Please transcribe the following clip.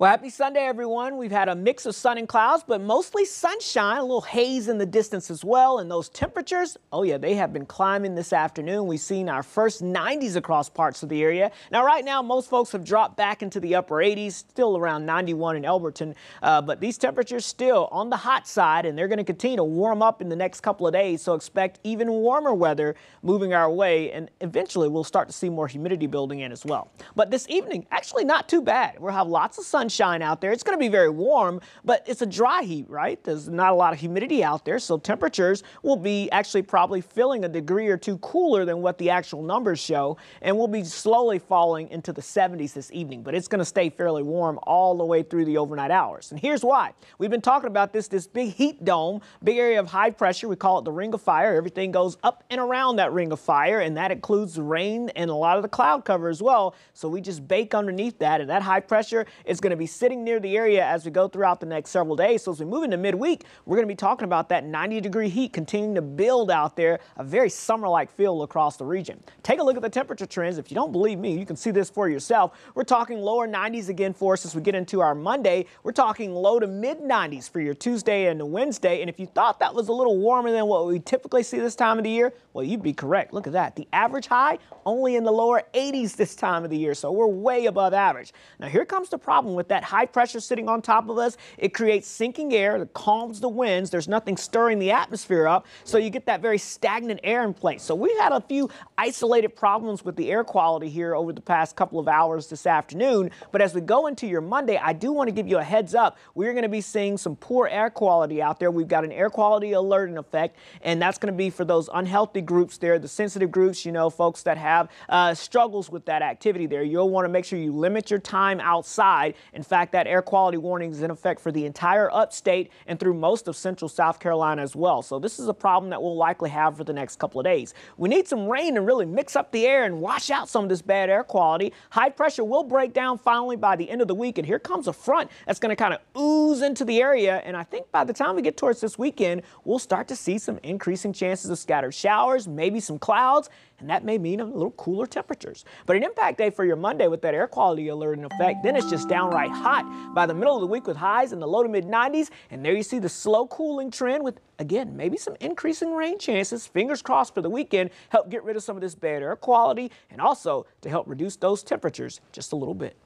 Well, happy Sunday, everyone. We've had a mix of sun and clouds, but mostly sunshine, a little haze in the distance as well. And those temperatures, oh yeah, they have been climbing this afternoon. We've seen our first 90s across parts of the area. Now, right now, most folks have dropped back into the upper 80s, still around 91 in Elberton. Uh, but these temperatures still on the hot side, and they're going to continue to warm up in the next couple of days. So expect even warmer weather moving our way, and eventually we'll start to see more humidity building in as well. But this evening, actually not too bad. We'll have lots of sun sunshine out there. It's going to be very warm, but it's a dry heat, right? There's not a lot of humidity out there, so temperatures will be actually probably feeling a degree or two cooler than what the actual numbers show, and we'll be slowly falling into the 70s this evening, but it's going to stay fairly warm all the way through the overnight hours. And here's why. We've been talking about this, this big heat dome, big area of high pressure. We call it the ring of fire. Everything goes up and around that ring of fire, and that includes rain and a lot of the cloud cover as well. So we just bake underneath that, and that high pressure is going to be sitting near the area as we go throughout the next several days. So as we move into midweek, we're going to be talking about that 90 degree heat continuing to build out there, a very summer-like feel across the region. Take a look at the temperature trends. If you don't believe me, you can see this for yourself. We're talking lower 90s again for us as we get into our Monday. We're talking low to mid 90s for your Tuesday and Wednesday. And if you thought that was a little warmer than what we typically see this time of the year, well, you'd be correct. Look at that. The average high only in the lower 80s this time of the year. So we're way above average. Now here comes the problem with that high pressure sitting on top of us. It creates sinking air that calms the winds. There's nothing stirring the atmosphere up. So you get that very stagnant air in place. So we've had a few isolated problems with the air quality here over the past couple of hours this afternoon. But as we go into your Monday, I do want to give you a heads up. We're going to be seeing some poor air quality out there. We've got an air quality alert in effect, and that's going to be for those unhealthy groups there, the sensitive groups, you know, folks that have uh, struggles with that activity there. You'll want to make sure you limit your time outside. In fact, that air quality warning is in effect for the entire upstate and through most of central South Carolina as well. So this is a problem that we'll likely have for the next couple of days. We need some rain to really mix up the air and wash out some of this bad air quality. High pressure will break down finally by the end of the week. And here comes a front that's going to kind of ooze into the area. And I think by the time we get towards this weekend, we'll start to see some increasing chances of scattered showers, maybe some clouds, and that may mean a little cooler temperatures. But an impact day for your Monday with that air quality alert in effect, then it's just downright hot by the middle of the week with highs in the low to mid 90s. And there you see the slow cooling trend with, again, maybe some increasing rain chances. Fingers crossed for the weekend, help get rid of some of this bad air quality and also to help reduce those temperatures just a little bit.